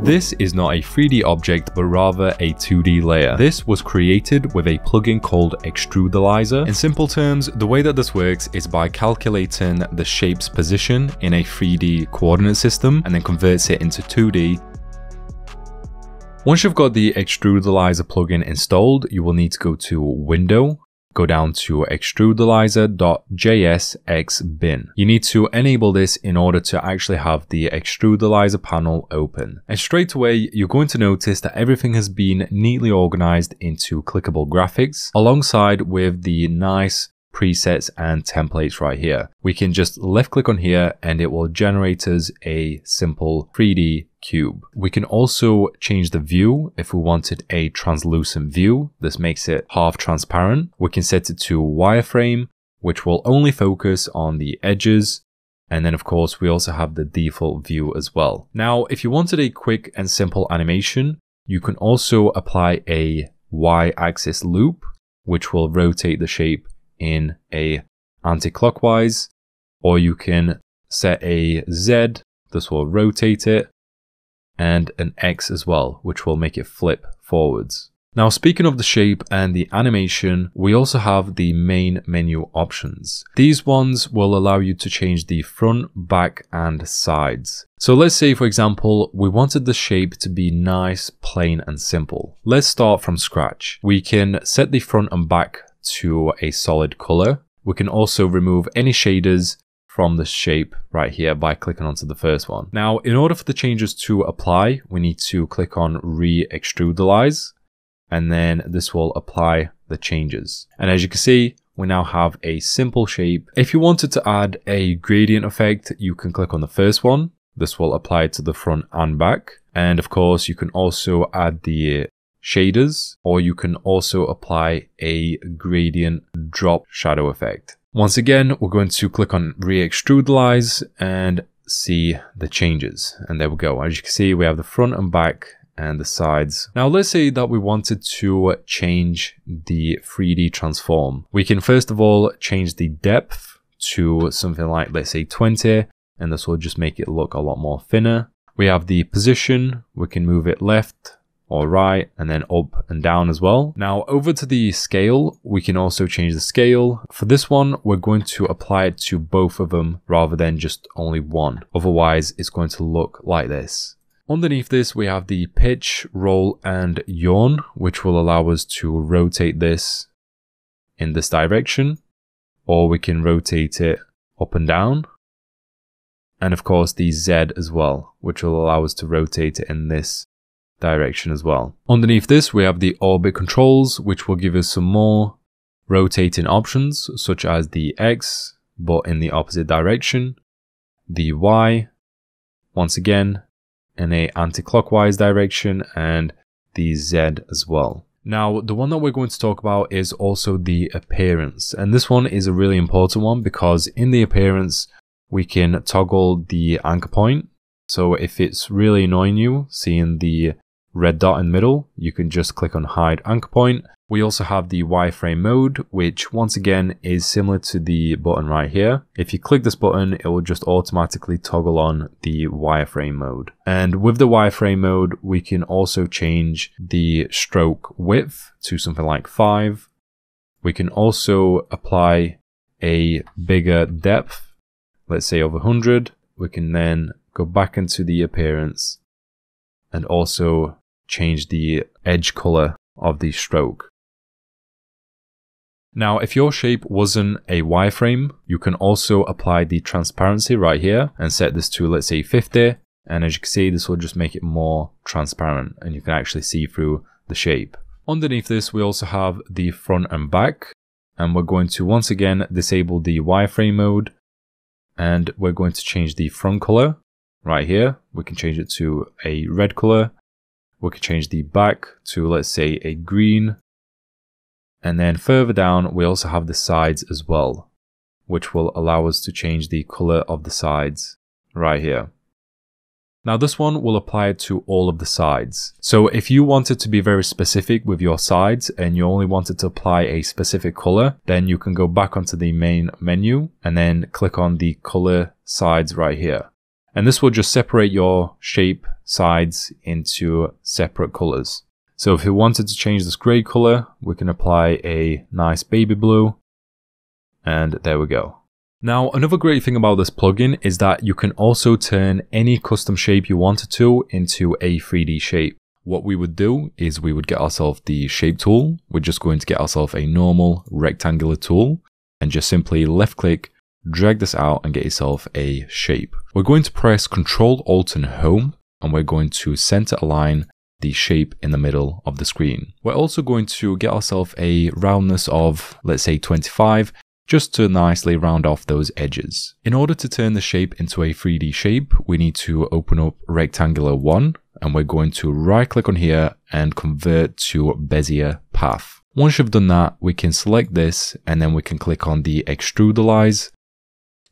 This is not a 3D object, but rather a 2D layer. This was created with a plugin called Extrudalizer. In simple terms, the way that this works is by calculating the shape's position in a 3D coordinate system and then converts it into 2D once you've got the Extrudalizer plugin installed, you will need to go to Window, go down to extrudalizer.jsxbin. You need to enable this in order to actually have the Extrudalizer panel open. And straight away, you're going to notice that everything has been neatly organized into clickable graphics alongside with the nice presets and templates right here. We can just left click on here and it will generate us a simple 3D cube. We can also change the view if we wanted a translucent view. This makes it half transparent. We can set it to wireframe, which will only focus on the edges. And then of course, we also have the default view as well. Now, if you wanted a quick and simple animation, you can also apply a y-axis loop, which will rotate the shape in a anti-clockwise, or you can set a Z, this will rotate it, and an X as well, which will make it flip forwards. Now speaking of the shape and the animation, we also have the main menu options. These ones will allow you to change the front, back and sides. So let's say for example, we wanted the shape to be nice, plain and simple. Let's start from scratch. We can set the front and back to a solid color. We can also remove any shaders from the shape right here by clicking onto the first one. Now, in order for the changes to apply, we need to click on re-extrudalize, and then this will apply the changes. And as you can see, we now have a simple shape. If you wanted to add a gradient effect, you can click on the first one. This will apply to the front and back. And of course, you can also add the shaders, or you can also apply a gradient drop shadow effect. Once again, we're going to click on re-extrudalize and see the changes. And there we go. As you can see, we have the front and back and the sides. Now let's say that we wanted to change the 3D transform. We can first of all change the depth to something like, let's say 20, and this will just make it look a lot more thinner. We have the position, we can move it left, or right and then up and down as well. Now over to the scale, we can also change the scale. For this one, we're going to apply it to both of them rather than just only one. Otherwise, it's going to look like this. Underneath this, we have the pitch, roll, and yaw, which will allow us to rotate this in this direction, or we can rotate it up and down. And of course, the Z as well, which will allow us to rotate it in this direction as well. Underneath this, we have the orbit controls, which will give us some more rotating options, such as the X, but in the opposite direction, the Y, once again, in a anti-clockwise direction, and the Z as well. Now, the one that we're going to talk about is also the appearance. And this one is a really important one because in the appearance, we can toggle the anchor point. So if it's really annoying you seeing the red dot in middle, you can just click on hide anchor point. We also have the wireframe mode, which once again is similar to the button right here. If you click this button, it will just automatically toggle on the wireframe mode. And with the wireframe mode, we can also change the stroke width to something like five. We can also apply a bigger depth, let's say over 100. We can then go back into the appearance and also change the edge color of the stroke. Now, if your shape wasn't a wireframe, you can also apply the transparency right here and set this to, let's say 50. And as you can see, this will just make it more transparent and you can actually see through the shape. Underneath this, we also have the front and back. And we're going to once again disable the wireframe mode. And we're going to change the front color right here. We can change it to a red color we can change the back to, let's say, a green. And then further down, we also have the sides as well, which will allow us to change the color of the sides right here. Now this one will apply it to all of the sides. So if you wanted to be very specific with your sides and you only wanted to apply a specific color, then you can go back onto the main menu and then click on the color sides right here. And this will just separate your shape sides into separate colors. So if we wanted to change this gray color, we can apply a nice baby blue. And there we go. Now, another great thing about this plugin is that you can also turn any custom shape you wanted to into a 3D shape. What we would do is we would get ourselves the shape tool. We're just going to get ourselves a normal rectangular tool and just simply left click, drag this out and get yourself a shape. We're going to press Control Alt and Home and we're going to center align the shape in the middle of the screen. We're also going to get ourselves a roundness of, let's say 25 just to nicely round off those edges. In order to turn the shape into a 3D shape, we need to open up Rectangular 1 and we're going to right click on here and convert to Bezier path. Once you've done that, we can select this and then we can click on the extrude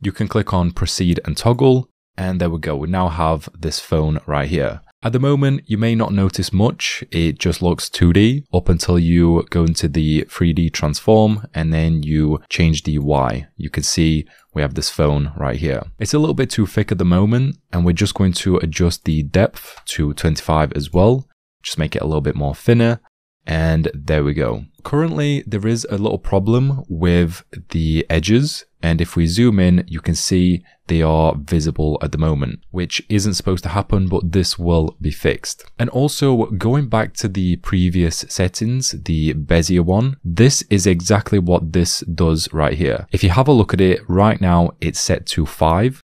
You can click on proceed and toggle and there we go. We now have this phone right here. At the moment, you may not notice much. It just looks 2D up until you go into the 3D transform and then you change the Y. You can see we have this phone right here. It's a little bit too thick at the moment and we're just going to adjust the depth to 25 as well. Just make it a little bit more thinner and there we go. Currently, there is a little problem with the edges. And if we zoom in, you can see they are visible at the moment, which isn't supposed to happen, but this will be fixed. And also going back to the previous settings, the Bezier one, this is exactly what this does right here. If you have a look at it right now, it's set to five.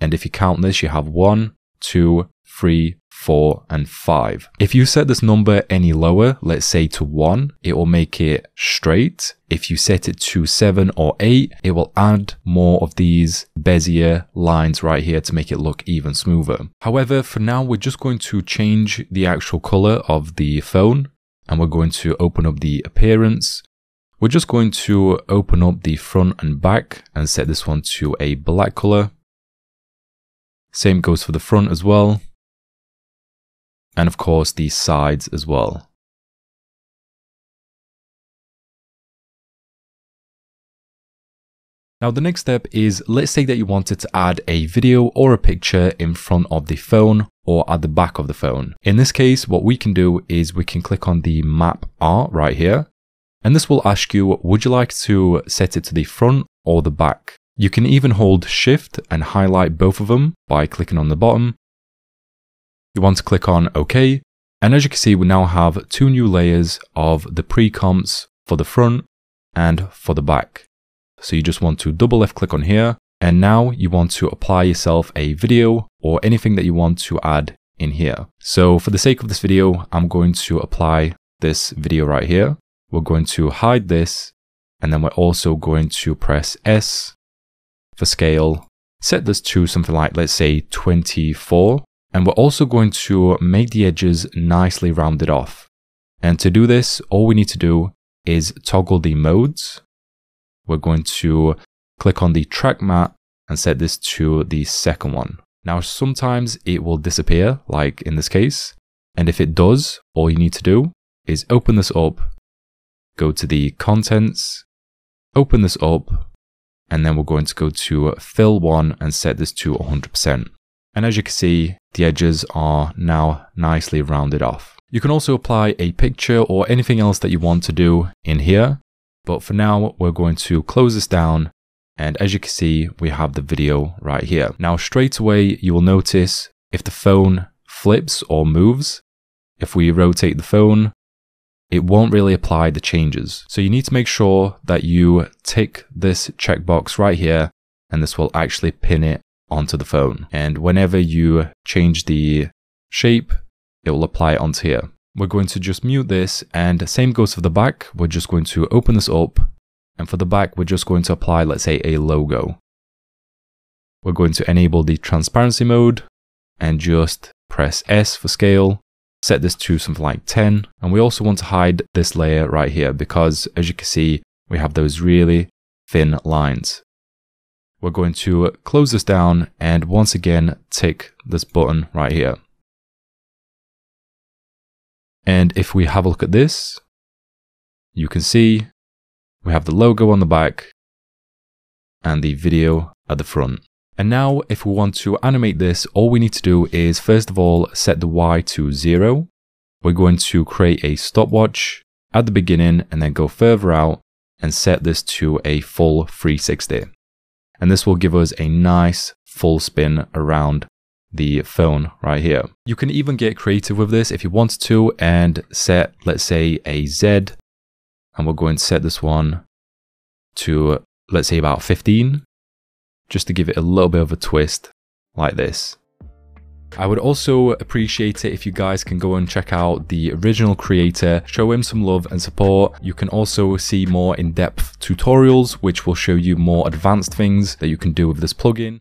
And if you count this, you have one, two, three, 4, and 5. If you set this number any lower, let's say to 1, it will make it straight. If you set it to 7 or 8, it will add more of these Bezier lines right here to make it look even smoother. However, for now, we're just going to change the actual color of the phone and we're going to open up the appearance. We're just going to open up the front and back and set this one to a black color. Same goes for the front as well and of course the sides as well. Now the next step is let's say that you wanted to add a video or a picture in front of the phone or at the back of the phone. In this case, what we can do is we can click on the map art right here. And this will ask you, would you like to set it to the front or the back? You can even hold shift and highlight both of them by clicking on the bottom you want to click on OK. And as you can see, we now have two new layers of the pre-comps for the front and for the back. So you just want to double left click on here. And now you want to apply yourself a video or anything that you want to add in here. So for the sake of this video, I'm going to apply this video right here. We're going to hide this and then we're also going to press S for scale. Set this to something like, let's say 24 and we're also going to make the edges nicely rounded off. And to do this, all we need to do is toggle the modes. We're going to click on the track matte and set this to the second one. Now, sometimes it will disappear, like in this case. And if it does, all you need to do is open this up, go to the contents, open this up, and then we're going to go to fill one and set this to 100%. And as you can see, the edges are now nicely rounded off. You can also apply a picture or anything else that you want to do in here. But for now, we're going to close this down. And as you can see, we have the video right here. Now, straight away, you will notice if the phone flips or moves, if we rotate the phone, it won't really apply the changes. So you need to make sure that you tick this checkbox right here, and this will actually pin it onto the phone. And whenever you change the shape, it will apply onto here. We're going to just mute this and same goes for the back. We're just going to open this up and for the back, we're just going to apply, let's say a logo. We're going to enable the transparency mode and just press S for scale. Set this to something like 10. And we also want to hide this layer right here because as you can see, we have those really thin lines. We're going to close this down and once again tick this button right here. And if we have a look at this, you can see we have the logo on the back and the video at the front. And now if we want to animate this, all we need to do is first of all, set the Y to zero. We're going to create a stopwatch at the beginning and then go further out and set this to a full 360. And this will give us a nice full spin around the phone right here. You can even get creative with this if you want to and set, let's say a Z and we're going to set this one to, let's say about 15 just to give it a little bit of a twist like this. I would also appreciate it if you guys can go and check out the original creator, show him some love and support. You can also see more in-depth tutorials, which will show you more advanced things that you can do with this plugin.